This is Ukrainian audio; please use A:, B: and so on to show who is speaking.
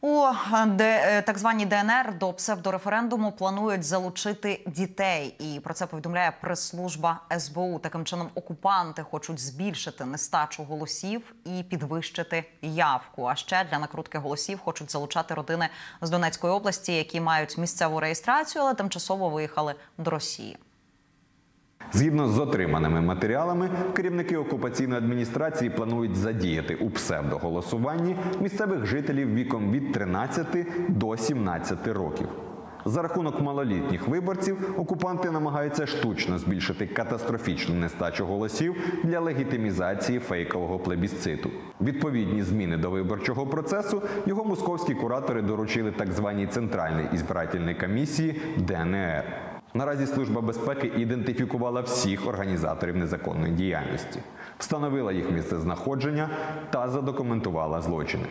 A: У е, так званій ДНР до псевдореферендуму планують залучити дітей, і про це повідомляє прес-служба СБУ. Таким чином, окупанти хочуть збільшити нестачу голосів і підвищити явку. А ще для накрутки голосів хочуть залучати родини з Донецької області, які мають місцеву реєстрацію, але тимчасово виїхали до Росії.
B: Згідно з отриманими матеріалами, керівники окупаційної адміністрації планують задіяти у псевдоголосуванні місцевих жителів віком від 13 до 17 років. За рахунок малолітніх виборців окупанти намагаються штучно збільшити катастрофічну нестачу голосів для легітимізації фейкового плебісциту. Відповідні зміни до виборчого процесу його московські куратори доручили так званій центральній ізбирательній комісії ДНР. Наразі служба безпеки ідентифікувала всіх організаторів незаконної діяльності, встановила їх місце знаходження та задокументувала злочини.